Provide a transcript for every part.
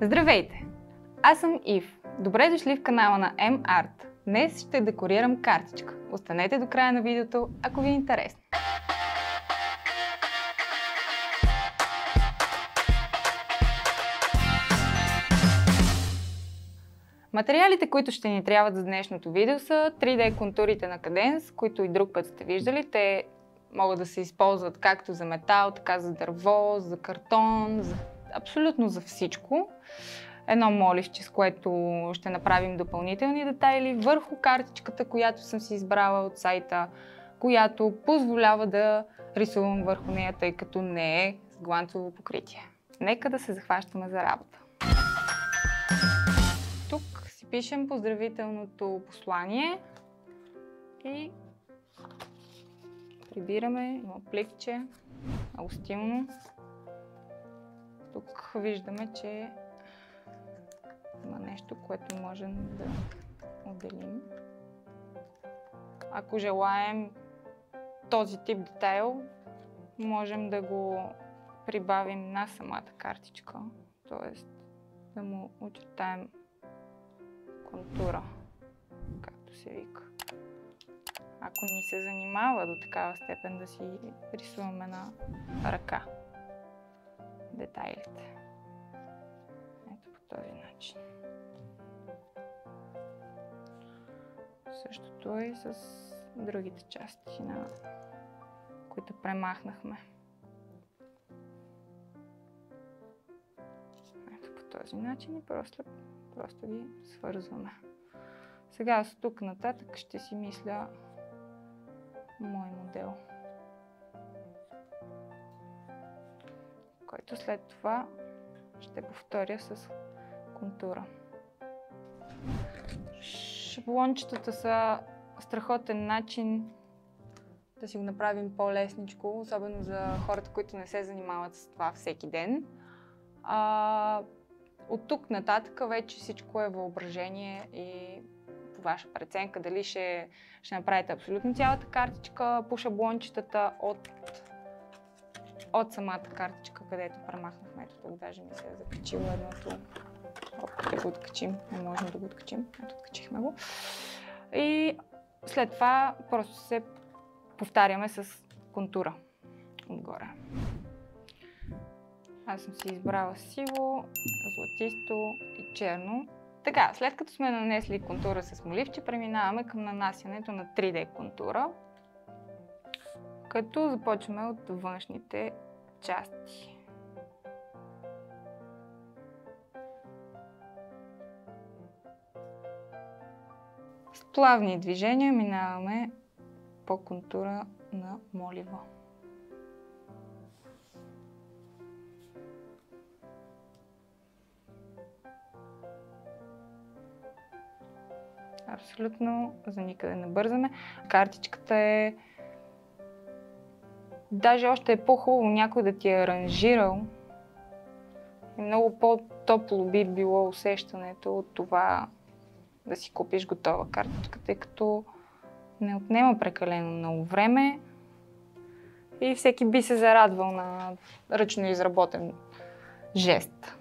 Здравейте! Аз съм Ив. Добре дошли в канала на M-Art. Днес ще декорирам картичка. Останете до края на видеото, ако ви е интересно. Материалите, които ще ни трябват за днешното видео са 3D контурите на Cadence, които и друг път сте виждали. Те могат да се използват както за метал, така за дърво, за картон, за абсолютно за всичко. Едно моливче, с което ще направим допълнителни детайли върху картичката, която съм си избрала от сайта, която позволява да рисувам върху нея, тъй като не е с гланцово покритие. Нека да се захващаме за работа. Тук си пишем поздравителното послание и прибираме, има пликче, много стилно. Тук виждаме, че има нещо, което можем да отделим. Ако желаем този тип детайл, можем да го прибавим на самата картичка, т.е. да му очертаем контура, както се вика. Ако ни се занимава до такава степен да си рисуваме на ръка детайлите. Ето по този начин. Същото е и с другите части, на които премахнахме. Ето по този начин и просто, просто ги свързваме. Сега с тук нататък ще си мисля мой модел. Който след това ще повторя с контура. Шаблончетата са страхотен начин да си го направим по-лесничко, особено за хората, които не се занимават с това всеки ден. А, от тук нататък вече всичко е въображение и по ваша преценка дали ще, ще направите абсолютно цялата картичка по шаблончетата от от самата картичка, където премахнахме. Ето тук даже ми се е закачило едното. Оп, да го откачим. Не можем да го откачим. Ето откачихме го. И след това просто се повтаряме с контура отгоре. Аз съм си избрала сиво, златисто и черно. Така, след като сме нанесли контура с моливче, преминаваме към нанасянето на 3D контура, като започваме от външните части. С плавни движения минаваме по контура на молива. Абсолютно за никъде не бързаме. Картичката е Даже още е по-хубаво някой да ти е аранжирал. И много по-топло би било усещането от това да си купиш готова картичка, тъй като не отнема прекалено много време и всеки би се зарадвал на ръчно изработен жест.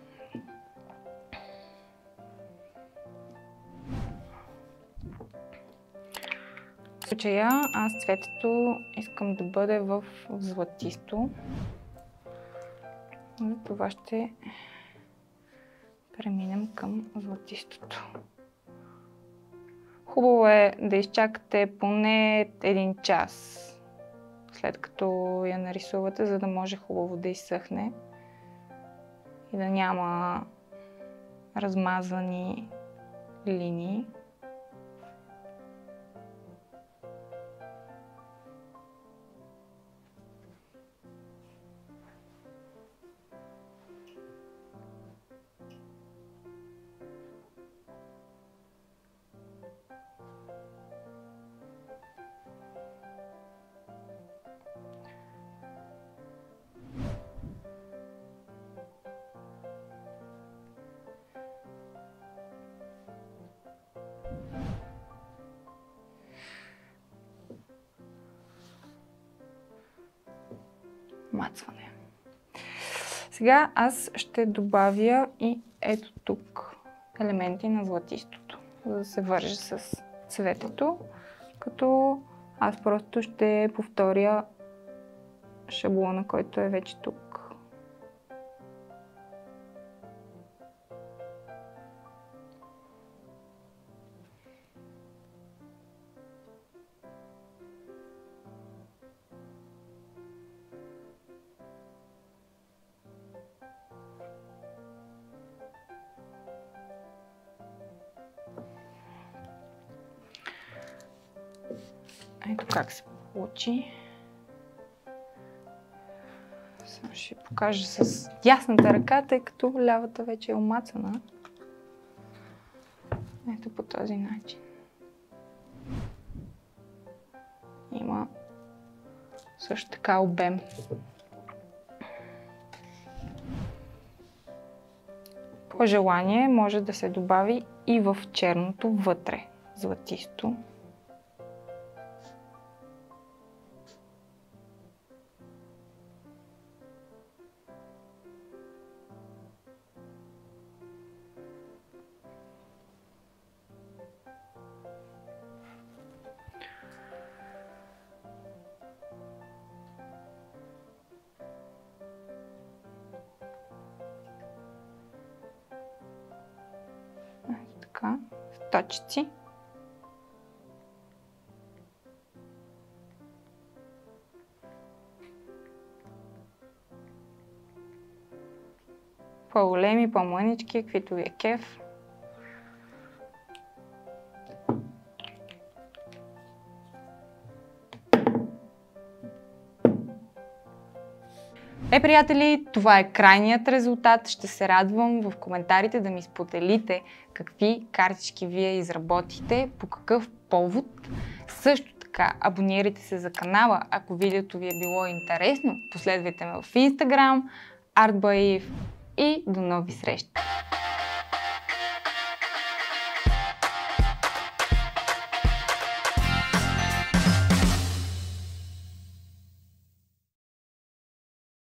В случая аз цветето искам да бъде в златисто. За това ще преминем към златистото. Хубаво е да изчакате поне един час след като я нарисувате, за да може хубаво да изсъхне и да няма размазани линии. Мацване. Сега аз ще добавя и ето тук елементи на златистото, за да се върже с цветето, като аз просто ще повторя шаблона, който е вече тук. Ето как се получи. Само ще покажа с ясната ръка, тъй като лявата вече е омацана. Ето по този начин. Има също така обем. По желание може да се добави и в черното вътре, златисто. Така, в точици. По-големи, по-мънички, каквито ви е кеф. Е, приятели, това е крайният резултат. Ще се радвам в коментарите да ми споделите какви картички вие изработите, по какъв повод. Също така, абонирайте се за канала, ако видеото ви е било интересно. Последвайте ме в Instagram, ArtBaif и до нови срещи!